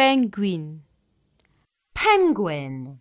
penguin. Penguin.